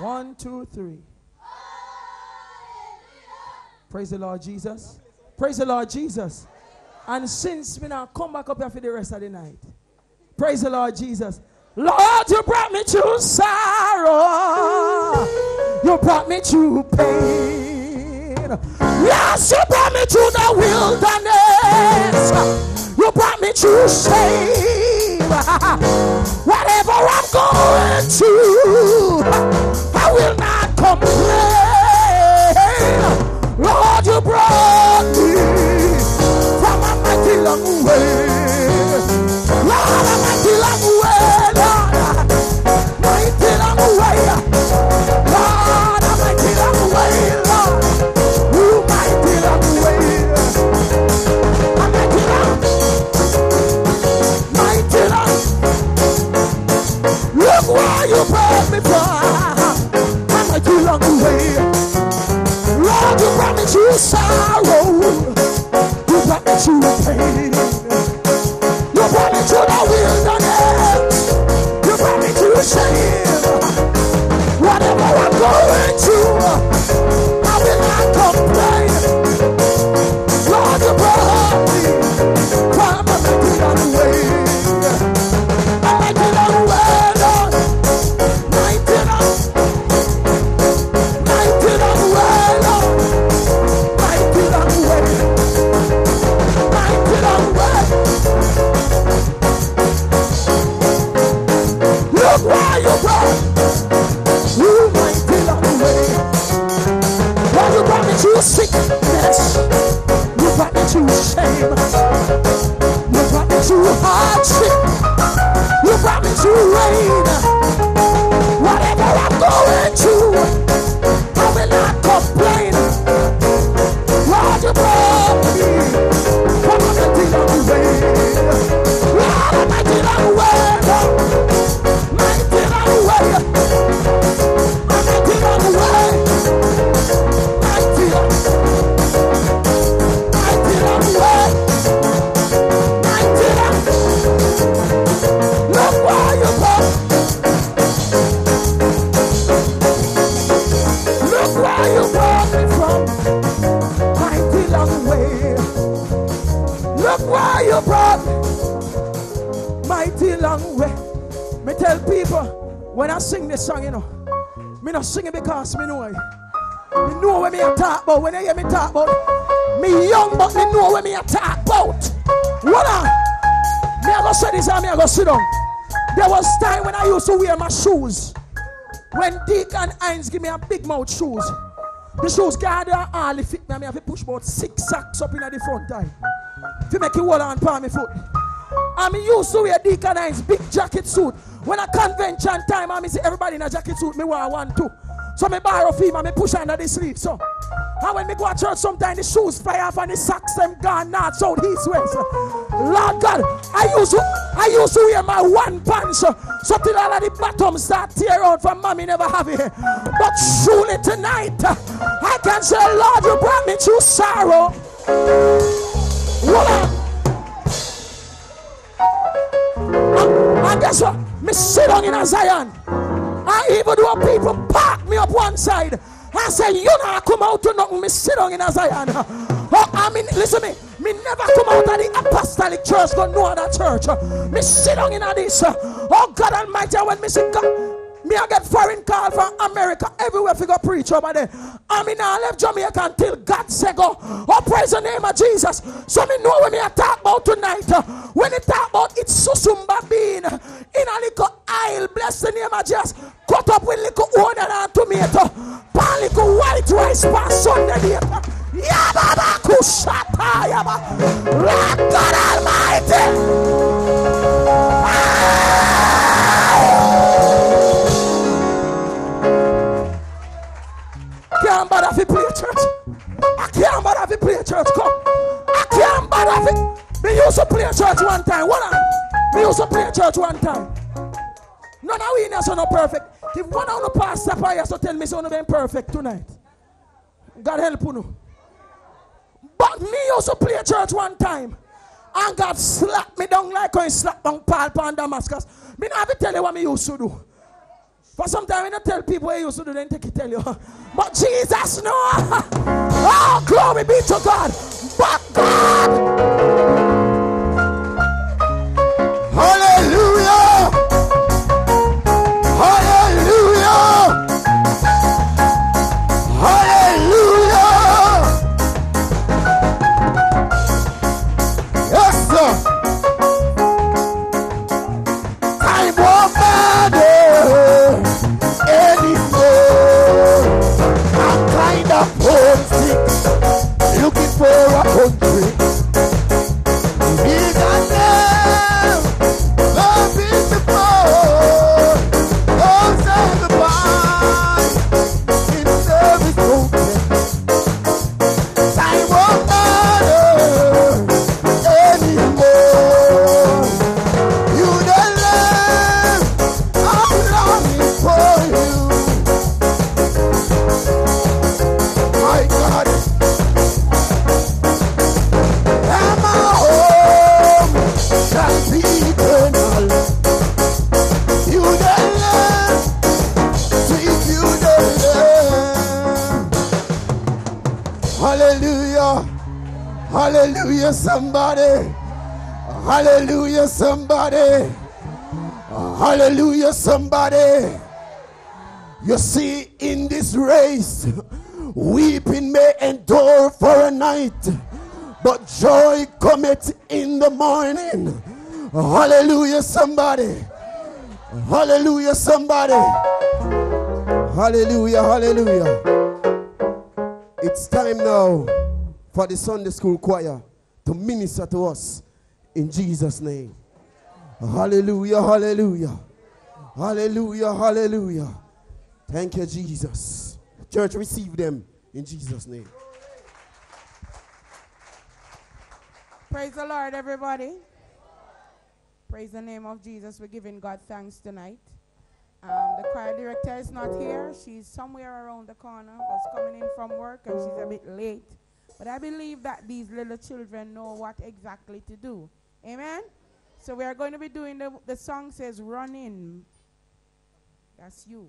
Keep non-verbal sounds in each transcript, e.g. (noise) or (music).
One, two, three. Praise the Lord Jesus. Praise the Lord Jesus. And since we now come back up here for the rest of the night. Praise the Lord Jesus. Lord, you brought me through sorrow. You brought me through pain. Yes, you brought me through the wilderness. You brought me through shame. (laughs) Whatever I'm going through, I will not complain. Lord, you brought me from a mighty long way. When I sing this song, you know, me not sing it because me know it. Me know when me talk about. When I hear me talk about, me young but me know what me a talk about. What on? Me I go say this and me I go sit down. There was time when I used to wear my shoes. When Deacon Hines give me a big mouth shoes. The shoes guard all fit me. I have to push about six socks up in the front time. To make it hold on palm my foot. I'm used to wear Deacon Hines big jacket suit. When a convention time, I see everybody in a jacket suit, me where I want to. So me borrow him and me push under the sleeve. So and when me go to church, sometimes the shoes fly off and the socks them gone north, south, east, west. Lord God, I used to I used to wear my one pants so, so till all of the bottom start tear out from mommy never have it. But surely tonight, I can say, Lord, you brought me through sorrow. What and, and guess what? Sit down in a Zion. And even though people park me up one side, I say, you not come out to nothing. Me sit down in a Zion. Oh, I mean, listen me. Me never come out of the apostolic church, go no other church. Me sit down in a this. Oh, God Almighty, when me say, God, me I get foreign call from America everywhere go preach over there. I mean I left Jamaica until God said go. Oh praise the name of Jesus. So me know when me I talk about tonight. uh, When it talk about it's susumba bean in a little aisle. Bless the name of Jesus. Cut up with little onion and tomato. Pan little white rice pan Sunday. Yababa kushata yaba. Lord play church. Come. I can't bother if it. Me used to play church one time. What? on? Me used to play church one time. None of we are not perfect. If one of the pastor here so tell me so been perfect tonight. God help you. But me used to play church one time. And God slapped me down like he slapped down Paul Pan Damascus. Me not have to tell you what me used to do. For some time, I tell people what you used to do, then take it tell you. (laughs) But Jesus, no. (laughs) oh, glory be to God. But God. Somebody. Hallelujah, somebody. Hallelujah, somebody! You see, in this race, weeping may endure for a night, but joy cometh in the morning. Hallelujah, somebody. Hallelujah, somebody. Hallelujah, hallelujah. It's time now for the Sunday school choir to minister to us in Jesus' name. Hallelujah, hallelujah. Hallelujah, hallelujah. Thank you, Jesus. Church, receive them in Jesus' name. Praise the Lord, everybody. Praise the name of Jesus. We're giving God thanks tonight. Um, the choir director is not here. She's somewhere around the corner. Was coming in from work and she's a bit late. But I believe that these little children know what exactly to do. Amen. So we are going to be doing the, the song says, Run in. That's you.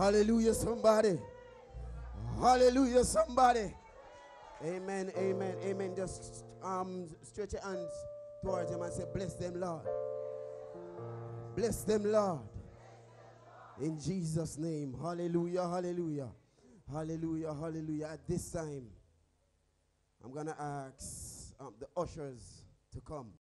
Hallelujah, somebody. Hallelujah, somebody. Amen, amen, amen. Just um, stretch your hands towards him and say, Bless them, Lord. Bless them, Lord. In Jesus' name. Hallelujah, hallelujah. Hallelujah, hallelujah. At this time, I'm going to ask um, the ushers to come.